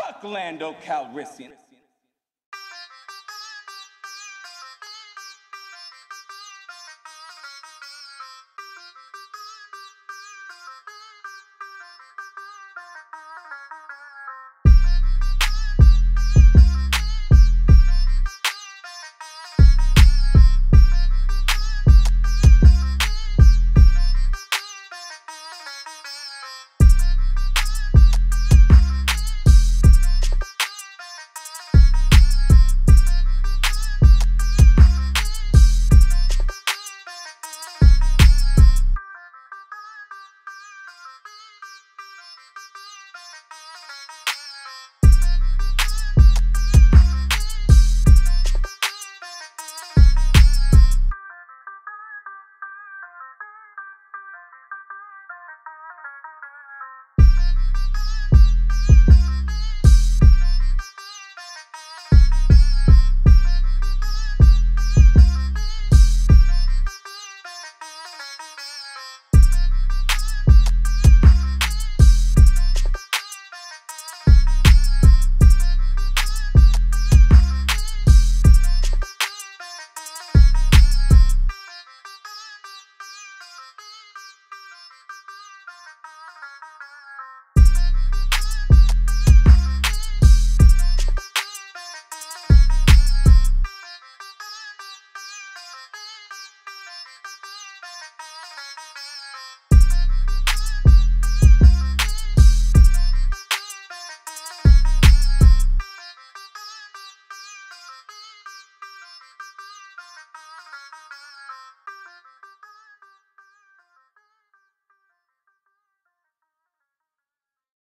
Fuck Lando Calrissian.